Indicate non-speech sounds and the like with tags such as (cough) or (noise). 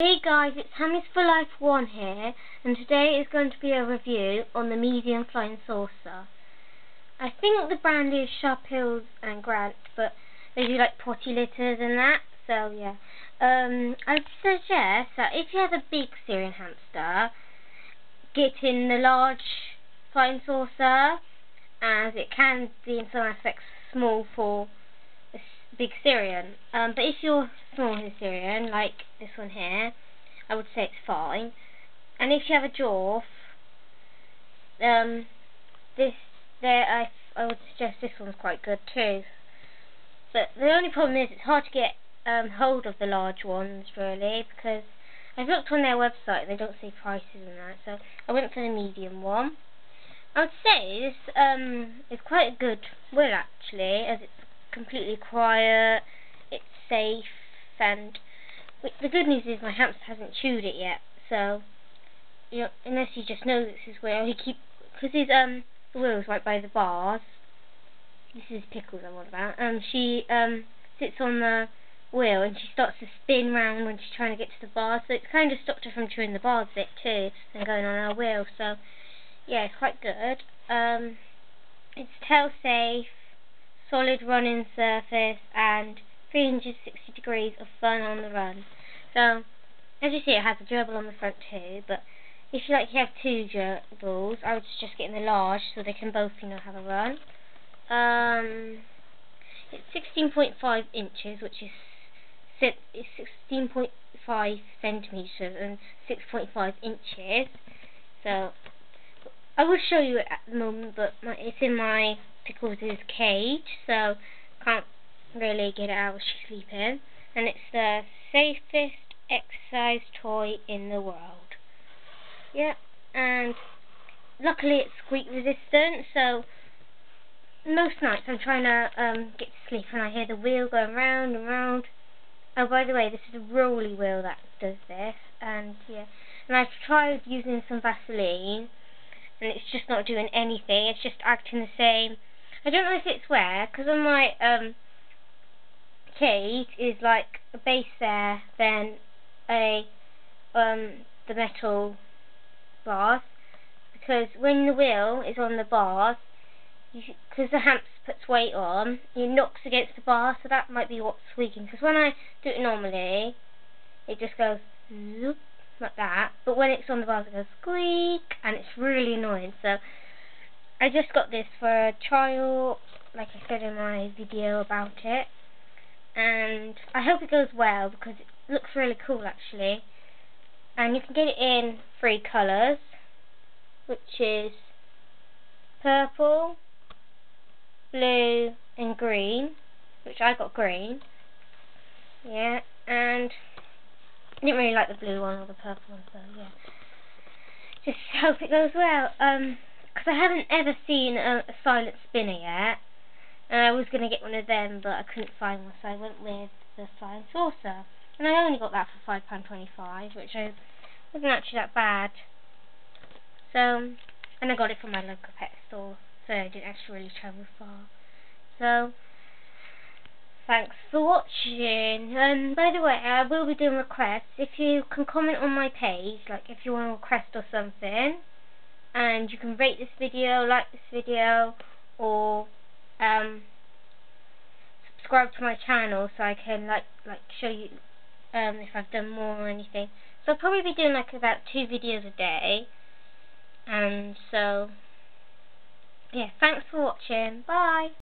Hey guys, it's Hammy's for Life 1 here, and today is going to be a review on the medium flying saucer. I think the brand is Sharples and Grant, but they do like potty litters and that, so yeah. Um, I suggest that if you have a big Syrian hamster, get in the large flying saucer, as it can be in some aspects small for big Syrian. Um, but if you're small Syrian, like this one here, I would say it's fine. And if you have a dwarf, um, this there I I would suggest this one's quite good too. But the only problem is it's hard to get um, hold of the large ones really because I've looked on their website they don't say prices and that so I went for the medium one. I would say this um, is quite a good will actually as it's completely quiet, it's safe, and the good news is my hamster hasn't chewed it yet, so, you know, unless you just know this is where he keep, because his, um, the wheel's right by the bars, this is Pickles I'm on about, um, she, um, sits on the wheel and she starts to spin round when she's trying to get to the bars, so it's kind of stopped her from chewing the bars a bit too, and going on her wheel, so, yeah, it's quite good. Um, it's tail safe, solid running surface and 360 degrees of fun on the run. So, as you see it has a gerbil on the front too, but if you like you have two gerbils, I would suggest getting the large so they can both, you know, have a run. Um, it's 16.5 inches, which is 16.5 centimetres and 6.5 inches. So, I will show you it at the moment, but my, it's in my Pickles' cage, so can't really get it out while she's sleeping. And it's the safest exercise toy in the world. Yep, and luckily it's squeak resistant, so most nights I'm trying to um, get to sleep and I hear the wheel going round and round. Oh, by the way, this is a rolly wheel that does this, and yeah, and I've tried using some Vaseline, and it's just not doing anything. It's just acting the same I don't know if it's where, because on my um, cage is like a base there, then a um, the metal bars. Because when the wheel is on the bars, because the hamster puts weight on, it knocks against the bar, so that might be what's squeaking. Because when I do it normally, it just goes zoop, like that. But when it's on the bars, it goes squeak, and it's really annoying. So I just got this for a trial, like I said in my video about it. And I hope it goes well because it looks really cool actually. And you can get it in three colours, which is purple, blue and green, which I got green. Yeah, and I didn't really like the blue one or the purple one, so yeah. Just (laughs) hope it goes well. Um, because I haven't ever seen a, silent spinner yet. And I was going to get one of them, but I couldn't find one, so I went with the flying saucer. And I only got that for £5.25, which wasn't actually that bad. So, and I got it from my local pet store, so I didn't actually really travel far. So, thanks for watching. And by the way, I will be doing requests. If you can comment on my page, like if you want a request or something, and you can rate this video, like this video, or um, subscribe to my channel so I can like like show you um, if I've done more or anything. So I'll probably be doing like about two videos a day, and so yeah, thanks for watching. Bye.